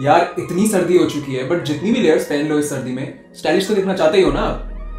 यार, इतनी सर्दी हो चुकी है बट जितनी भी लेयर्स पहन लो इस सर्दी में स्टाइलिश तो दिखना चाहते ही हो ना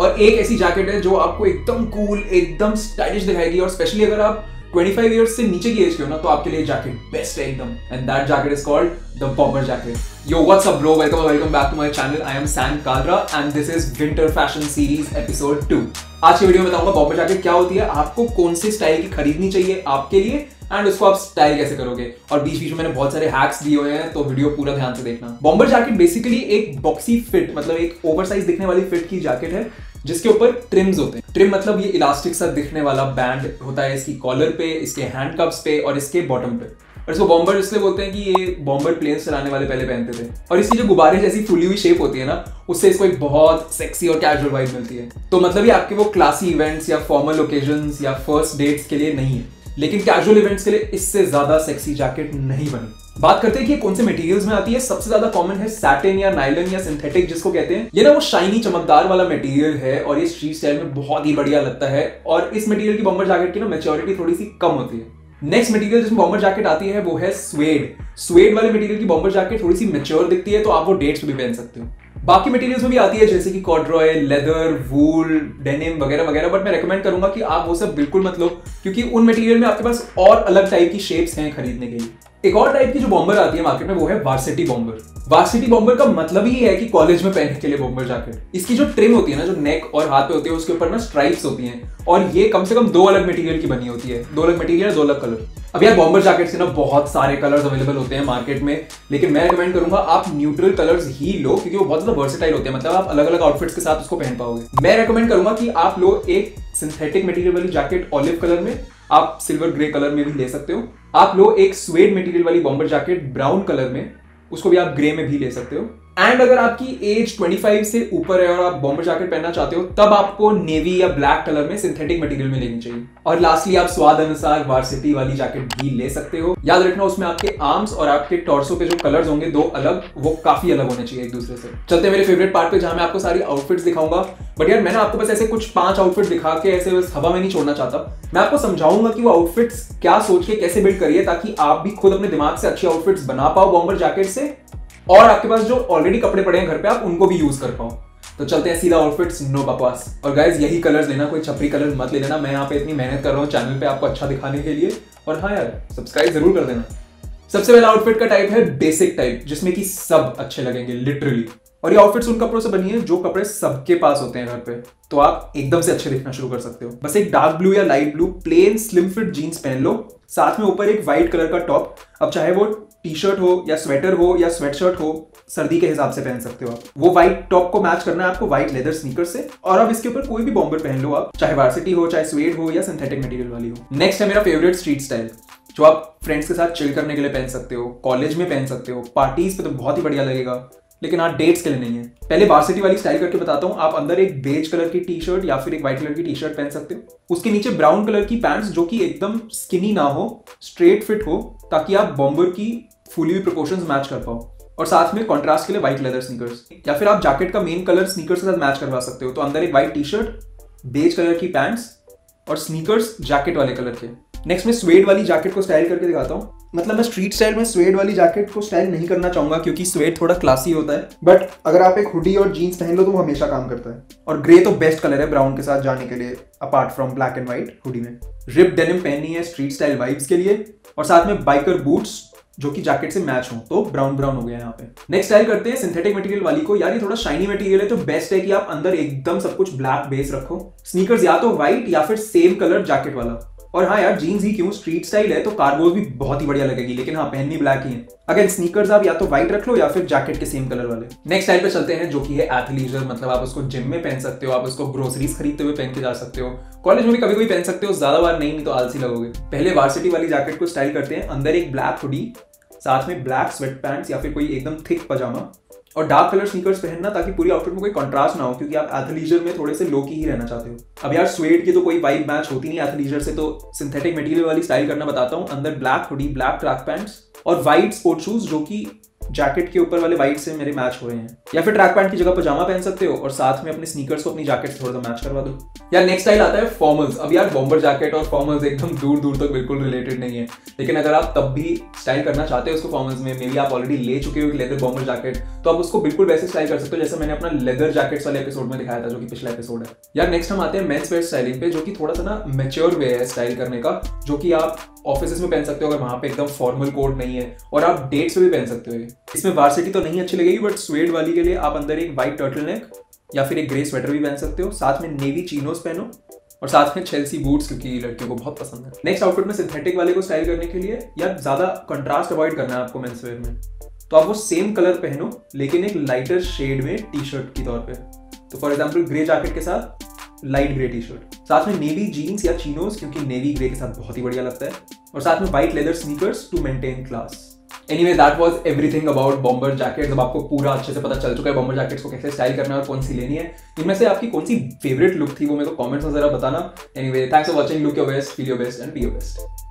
और एक ऐसी जैकेट है जो आपको एकदम कूल एकदम स्टाइलिश दिखाएगी, और स्पेशली अगर आप 25 इयर्स से नीचे की एज के हो ना तो आपके लिए जैकेट बेस्ट है एकदम। And that jacket is called the bomber jacket yo what's up bro welcome welcome back to my channel I am Sam Kalra and this is winter fashion series episode 2 आज की video में बताऊँगा bomber jacket क्या होती है, आपको कौन से स्टाइल की खरीदनी चाहिए, आपके लिए एंड उसको आप स्टाइल कैसे करोगे? और बीच बीच में मैंने बहुत सारे हैक्स दिए हुए हैं तो वीडियो पूरा ध्यान से देखना। बॉम्बर जैकेट बेसिकली एक बॉक्सी फिट मतलब एक ओवरसाइज दिखने वाली फिट की जैकेट है, जिसके ऊपर ट्रिम्स होते हैं। ट्रिम मतलब ये इलास्टिक सा दिखने वाला बैंड होता है इसकी कॉलर पे, इसके हैंड कप्स पे और इसके बॉटम पे। और इसको बॉम्बर इसलिए बोलते हैं कि ये बॉम्बर प्लेन चलाने वाले पहले पहनते थे। और इसकी जो गुब्बारे जैसी फुली हुई शेप होती है ना, उससे इसको एक बहुत सेक्सी और कैजुअल वाइब मिलती है। तो मतलब ये आपके वो क्लासी इवेंट्स या फॉर्मल ओकेजन या फ़र्स्ट डेट्स के लिए नहीं है। लेकिन कैजुअल इवेंट्स के लिए इससे ज़्यादा सेक्सी जैकेट नहीं बनी। बात करते हैं कि कौन से मटेरियल्स में आती है। सबसे ज़्यादा कॉमन है सैटिन या नाइलन या सिंथेटिक जिसको कहते हैं। ये ना वो शाइनी चमकदार वाला मटेरियल है और ये स्ट्रीट स्टाइल में बहुत ही बढ़िया लगता है और इस मटेरियल की बॉम्बर जैकेट की ना मेच्योरिटी थोड़ी सी कम होती है। नेक्स्ट मटेरियल जिसमें बॉम्बर जैकेट आती है वो है स्वेड स्वेड वाले मटेरियल की बॉम्बर जैकेट थोड़ी सी मेच्योर दिखती है तो आप वो डेट्स भी पहन सकते हो। बाकी मटेरियल्स में भी आती है, जैसे कि कॉड्रॉय लेदर वूल डेनिम वगैरह वगैरह बट मैं रेकमेंड करूँगा कि आप वो सब बिल्कुल मत लो, क्योंकि उन मटेरियल में आपके पास और अलग टाइप की शेप्स हैं खरीदने के लिए। एक और टाइप की जो बॉम्बर आती है मार्केट में, वो है वार्सिटी बॉम्बर वार्सिटी बॉम्बर का मतलब ही है कि कॉलेज में पहनने के लिए बॉम्बर जैकेट इसकी जो ट्रिम होती है ना, जो नेक और हाथ पे होती है, उसके ऊपर ना स्ट्राइप्स होती हैं. और ये कम से कम दो अलग मटेरियल की बनी होती है. दो अलग मटेरियल दो अलग कलर अब यार बॉम्बर जैकेट से ना बहुत सारे कलर्स अवेलेबल होते हैं मार्केट में, लेकिन मैं रिकमेंड करूँगा आप न्यूट्रल कलर्स ही लो, क्योंकि वो बहुत ज़्यादा वर्सेटाइल होते हैं. मतलब आप अलग अलग आउटफिट्स के साथ उसको पहन पाओगे. मैं रिकमेंड करूँगा कि आप लो एक सिंथेटिक मटेरियल वाली जैकेट ऑलिव कलर में आप सिल्वर ग्रे कलर में भी ले सकते हो। आप लो एक स्वेड मटेरियल वाली बॉम्बर जैकेट ब्राउन कलर में, उसको भी आप ग्रे में भी ले सकते हो। एंड अगर आपकी एज 25 से ऊपर है और आप बॉम्बर जैकेट पहनना चाहते हो, तब आपको नेवी या ब्लैक कलर में सिंथेटिक मटेरियल में लेनी चाहिए। और लास्टली आप स्वाद अनुसार वार्सिटी वाली जैकेट भी ले सकते हो। याद रखना, उसमें आपके आर्म्स और आपके टॉर्सो पे जो कलर्स होंगे, दो अलग, वो काफ़ी अलग होने चाहिए एक दूसरे से। चलते मेरे फेवरेट पार्ट पे, जहाँ मैं आपको सारी आउटफिट्स दिखाऊँगा। बट यार, मैंने आपको बस ऐसे कुछ पाँच आउटफिट दिखा के ऐसे बस हवा में नहीं छोड़ना चाहता। मैं आपको समझाऊँगा कि वो आउटफिट्स क्या सोच के कैसे बिल्ड करिए, ताकि आप भी खुद अपने दिमाग से अच्छी आउटफिट्स बना पाओ बॉम्बर जैकेट से। और आपके पास जो ऑलरेडी कपड़े पड़े हैं घर पे, आप उनको भी यूज़ कर पाओ। तो चलते हैं सीधा आउटफिट्स नो बकवास। और गाइज़ यही कलर्स लेना, कोई छपरी कलर मत ले लेना। मैं यहाँ पे इतनी मेहनत कर रहा हूँ चैनल पे आपको अच्छा दिखाने के लिए। और हाँ यार सब्सक्राइब ज़रूर कर देना। सबसे पहला आउटफिट का टाइप है बेसिक टाइप जिसमें कि सब अच्छे लगेंगे लिटरली और ये आउटफिट्स उन कपड़ों से बनी है जो कपड़े सबके पास होते हैं घर पे। तो आप एकदम से अच्छे दिखना शुरू कर सकते हो। बस एक डार्क ब्लू या light blue plain slim fit jeans पहन लो। साथ में ऊपर एक व्हाइट कलर का टॉप अब चाहे वो टी शर्ट हो या स्वेटर हो या स्वेटशर्ट हो, सर्दी के हिसाब से पहन सकते हो आप। वो व्हाइट टॉप को मैच करना है आपको व्हाइट लेदर स्नीकर से। और अब इसके ऊपर कोई भी बॉम्बर पहन लो आप, चाहे वार्सिटी हो, चाहे स्वेड हो या सिंथेटिक मटेरियल वाली हो। नेक्स्ट है मेरा फेवरेट स्ट्रीट स्टाइल जो आप फ्रेंड्स के साथ चिल करने के लिए पहन सकते हो कॉलेज में पहन सकते हो। पार्टीज़ पे तो बहुत ही बढ़िया लगेगा। लेकिन हाँ डेट्स के लिए नहीं है। पहले वार्सिटी वाली स्टाइल करके बताता हूँ। आप अंदर एक बेज कलर की टी शर्ट या फिर एक व्हाइट कलर की टी शर्ट पहन सकते हो। उसके नीचे ब्राउन कलर की पैंट्स जो कि एकदम स्किनी ना हो स्ट्रेट फिट हो, ताकि आप बॉम्बर की फुली हुई प्रोपोर्शन मैच कर पाओ। और साथ में कॉन्ट्रास्ट के लिए व्हाइट लेदर स्नीकर्स या फिर आप जैकेट का मेन कलर स्नीकर्स के साथ मैच करवा सकते हो। तो अंदर एक white T shirt beige colour की पैंट्स और स्नीकर्स जैकेट वाले कलर के। नेक्स्ट में स्वेड वाली जैकेट को स्टाइल करके दिखाता हूँ। मतलब मैं स्ट्रीट स्टाइल में स्वेड वाली जैकेट को स्टाइल नहीं करना चाहूँगा क्योंकि स्वेड थोड़ा क्लासी होता है। बट अगर आप एक हुडी और जीन्स पहन लो तो वो हमेशा काम करता है। और ग्रे तो बेस्ट कलर है ब्राउन के साथ जाने के लिए apart from black and white hoodie में। रिप डेनिम पहननी है स्ट्रीट स्टाइल वाइब्स के लिए। और साथ में बाइकर बूट्स जो कि जैकेट से मैच हो तो ब्राउन ब्राउन हो गया यहाँ पे। नेक्स्ट स्टाइल करते हैं सिंथेटिक मटेरियल वाली को। यार ये थोड़ा शाइनी मटेरियल है तो बेस्ट है कि आप अंदर एकदम सब कुछ ब्लैक बेस रखो। स्नीकर्स या तो व्हाइट या फिर सेम कलर जैकेट वाला। और हाँ यार जीन्स ही क्यों? स्ट्रीट स्टाइल है तो कार्गो भी बहुत ही बढ़िया लगेगी, लेकिन हाँ पहननी ब्लैक ही है। अगर स्नीकर्स आप या तो व्हाइट रख लो या फिर जैकेट के सेम कलर वाले। नेक्स्ट स्टाइल पे चलते हैं, जो कि है एथलीजर मतलब आप उसको जिम में पहन सकते हो, आप उसको ग्रोसरीज खरीदते हुए पहन के जा सकते हो। कॉलेज में भी कभी कभी पहन सकते हो, ज़्यादा बार नहीं तो आलसी लगोगे। पहले वार्सिटी वाली जैकेट को स्टाइल करते हैं, अंदर एक ब्लैक हुडी साथ में ब्लैक स्वेट पैंट्स या फिर कोई एकदम थिक पजामा और डार्क कलर स्नीकर्स पहनना ताकि पूरी आउटफिट में कोई कंट्रास्ट ना हो, क्योंकि आप एथलीजर में थोड़े से लो की ही रहना चाहते हो। अब यार स्वेट की तो कोई वाइब मैच होती नहीं एथलीजर से तो सिंथेटिक मटेरियल वाली स्टाइल करना बताता हूँ। अंदर black hoodie black track pants और व्हाइट स्पोर्ट शूज़ जो कि जैकेट के ऊपर वाले वाइट से मेरे मैच हो रहे हैं। या फिर ट्रैक पैंट की जगह पजामा पहन सकते हो और साथ में अपने स्नीकर्स को अपनी जैकेट थोड़ा सा मैच करवा दो। यार नेक्स्ट स्टाइल आता है फॉर्मल्स अब यार बॉम्बर जैकेट और फॉर्मल्स एकदम दूर दूर तक बिल्कुल रिलेटेड नहीं है। लेकिन अगर आप तब भी स्टाइल करना चाहते हो उसको फॉर्मल्स में मे बी आप ऑलरेडी ले चुके हो लेदर बॉम्बर जैकेट तो आप उसको बिल्कुल वैसे स्टाइल कर सकते हो जैसे मैंने अपना लेदर जैकेट वाले एपिसोड में दिखाया था, जो कि पिछला एपिसोड है। यार नेक्स्ट हम आते हैं मेंस वेयर स्टाइलिंग पे, जो कि थोड़ा सा ना मेच्योर वे है स्टाइल करने का, जो कि आप ऑफ़िस में पहन सकते हो अगर वहाँ पे एकदम फॉर्मल कोड नहीं है, और आप डेट्स पे भी पहन सकते हो इसमें वार्सिटी तो नहीं अच्छी लगेगी बट स्वेड वाली के लिए आप अंदर एक वाइट टर्टल नेक या फिर एक ग्रे स्वेटर भी पहन सकते हो। साथ में नेवी चीनोस पहनो और साथ में चेल्सी बूट्स क्योंकि लड़कियों को बहुत पसंद है। नेक्स्ट आउटफिट में सिंथेटिक वाले को स्टाइल करने के लिए या ज़्यादा कंट्रास्ट अवॉइड करना है आपको मेंसवेयर में तो आप वो सेम कलर पहनो, लेकिन एक लाइटर शेड में टी शर्ट की तौर पे। तो फॉर एग्ज़ाम्पल ग्रे जैकेट के साथ लाइट ग्रे टी शर्ट साथ में नेवी जीन्स या चीनोस क्योंकि नेवी ग्रे के साथ बहुत ही बढ़िया लगता है। और साथ में white leather sneakers to maintain class anyway that was everything about bomber jacket अब आपको पूरा अच्छे से पता चल चुका है बॉम्बर जैकेट्स को कैसे स्टाइल करना है और कौन सी लेनी है। इनमें से आपकी कौन सी फेवरेट लुक थी वो मेरे को कॉमेंट्स में जरा बताना। Anyway thanks for watching look your best feel your best and be your best